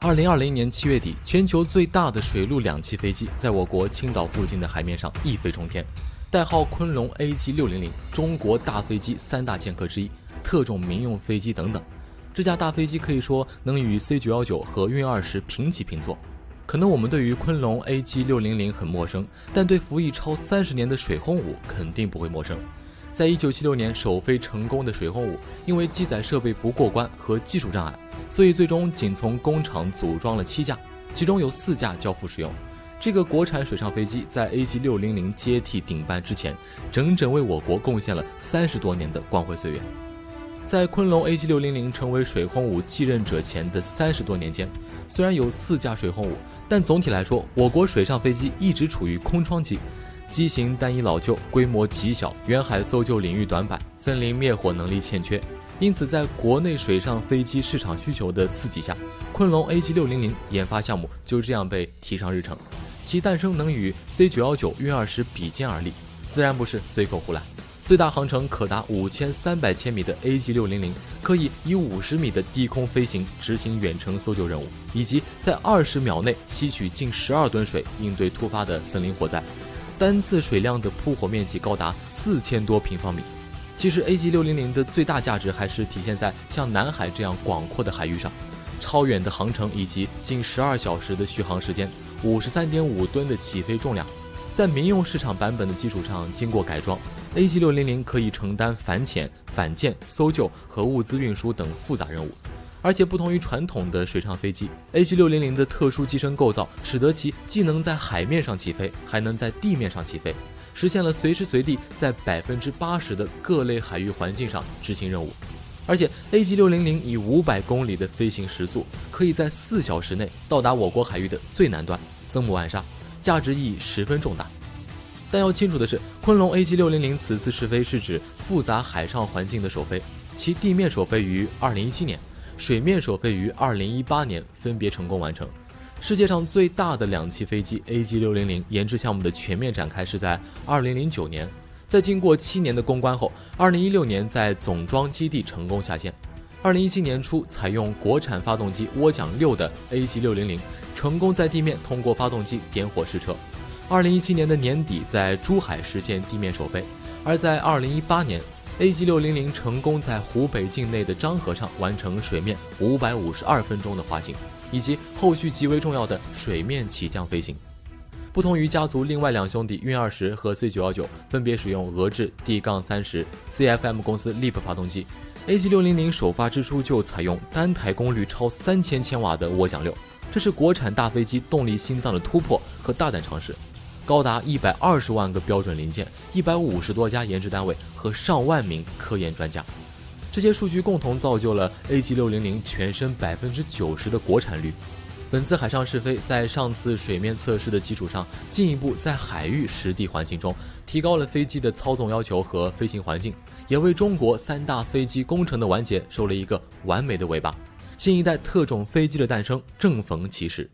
二零二零年七月底，全球最大的水陆两栖飞机在我国青岛附近的海面上一飞冲天，代号昆龙 AG 六零零，中国大飞机三大剑客之一，特种民用飞机等等。这架大飞机可以说能与 C 九幺九和运二十平起平坐。可能我们对于昆龙 AG 六零零很陌生，但对服役超三十年的水轰五肯定不会陌生。在一九七六年首飞成功的水轰五，因为机载设备不过关和技术障碍，所以最终仅从工厂组装了七架，其中有四架交付使用。这个国产水上飞机在 AG 六零零接替顶班之前，整整为我国贡献了三十多年的光辉岁月。在昆龙 AG 六零零成为水轰五继任者前的三十多年间，虽然有四架水轰五，但总体来说，我国水上飞机一直处于空窗期，机型单一老旧，规模极小，远海搜救领域短板，森林灭火能力欠缺。因此，在国内水上飞机市场需求的刺激下，昆龙 AG 六零零研发项目就这样被提上日程。其诞生能与 C 九幺九运二十比肩而立，自然不是随口胡来。最大航程可达五千三百千米的 AG 六零零，可以以五十米的低空飞行执行远程搜救任务，以及在二十秒内吸取近十二吨水应对突发的森林火灾，单次水量的扑火面积高达四千多平方米。其实 AG 六零零的最大价值还是体现在像南海这样广阔的海域上，超远的航程以及近十二小时的续航时间，五十三点五吨的起飞重量。在民用市场版本的基础上，经过改装，AG 六零零可以承担反潜、反舰、搜救和物资运输等复杂任务。而且不同于传统的水上飞机，AG 六零零的特殊机身构造，使得其既能在海面上起飞，还能在地面上起飞，实现了随时随地在百分之八十的各类海域环境上执行任务。而且 AG 六零零以五百公里的飞行时速，可以在四小时内到达我国海域的最南端——曾母暗沙。价值意义十分重大，但要清楚的是，昆龙 AG 六零零此次试飞是指复杂海上环境的首飞，其地面首飞于二零一七年，水面首飞于二零一八年，分别成功完成。世界上最大的两栖飞机 AG 六零零研制项目的全面展开是在二零零九年，在经过七年的攻关后，二零一六年在总装基地成功下线。二零一七年初，采用国产发动机涡桨六的 AG 六零零。成功在地面通过发动机点火试车，二零一七年的年底在珠海实现地面首飞，而在二零一八年，AG 六零零成功在湖北境内的漳河上完成水面五百五十二分钟的滑行，以及后续极为重要的水面起降飞行。不同于家族另外两兄弟运二十和 C 九幺九分别使用俄制 D- 杠三十 CFM 公司 LEAP 发动机，AG 六零零首发之初就采用单台功率超三千千瓦的涡桨六。这是国产大飞机动力心脏的突破和大胆尝试，高达一百二十万个标准零件，一百五十多家研制单位和上万名科研专家，这些数据共同造就了 AG 六零零全身百分之九十的国产率。本次海上试飞在上次水面测试的基础上，进一步在海域实地环境中提高了飞机的操纵要求和飞行环境，也为中国三大飞机工程的完结收了一个完美的尾巴。新一代特种飞机的诞生正逢其时。